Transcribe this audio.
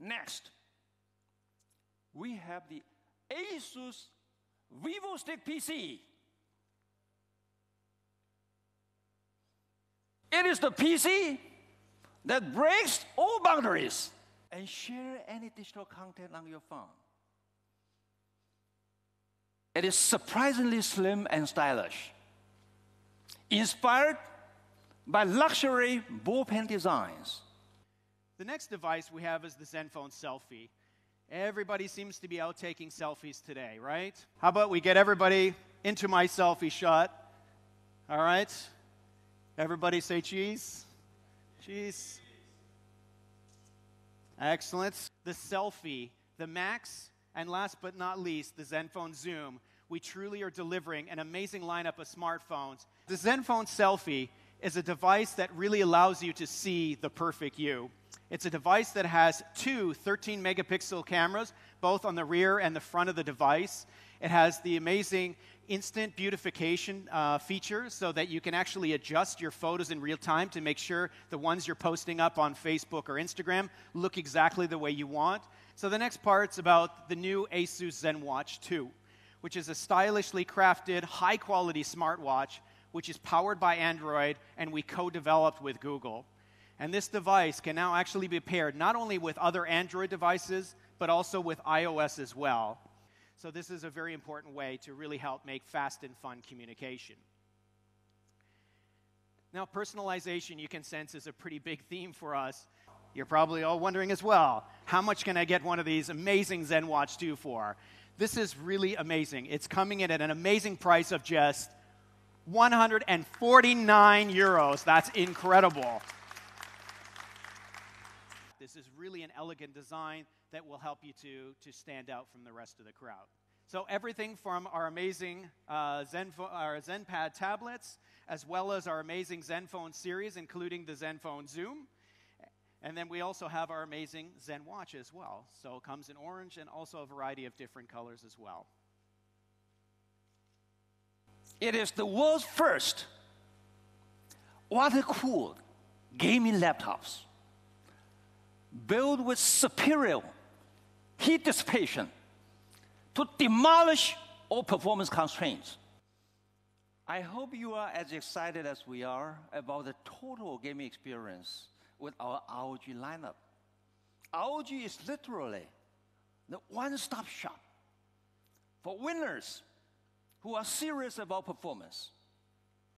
Next, we have the Asus VivoStick PC. It is the PC that breaks all boundaries and share any digital content on your phone. It is surprisingly slim and stylish, inspired by luxury ballpen designs. The next device we have is the Zenfone Selfie. Everybody seems to be out taking selfies today, right? How about we get everybody into my selfie shot? All right? Everybody say cheese. Cheese. Excellent. The selfie, the Max, and last but not least, the Zenfone Zoom. We truly are delivering an amazing lineup of smartphones. The Zenfone Selfie is a device that really allows you to see the perfect you. It's a device that has two 13 megapixel cameras, both on the rear and the front of the device. It has the amazing instant beautification uh, feature so that you can actually adjust your photos in real time to make sure the ones you're posting up on Facebook or Instagram look exactly the way you want. So the next part's about the new Asus ZenWatch 2, which is a stylishly crafted, high quality smartwatch which is powered by Android and we co developed with Google. And this device can now actually be paired not only with other Android devices, but also with iOS as well. So, this is a very important way to really help make fast and fun communication. Now, personalization, you can sense, is a pretty big theme for us. You're probably all wondering as well how much can I get one of these amazing ZenWatch 2 for? This is really amazing. It's coming in at an amazing price of just 149 euros. That's incredible. Really an elegant design that will help you to, to stand out from the rest of the crowd. So everything from our amazing uh, Zen, our ZenPad tablets, as well as our amazing ZenFone series, including the ZenFone Zoom. And then we also have our amazing Zen Watch as well. So it comes in orange and also a variety of different colors as well. It is the world's first water cooled gaming laptops built with superior heat dissipation to demolish all performance constraints. I hope you are as excited as we are about the total gaming experience with our ROG lineup. ROG is literally the one stop shop for winners who are serious about performance.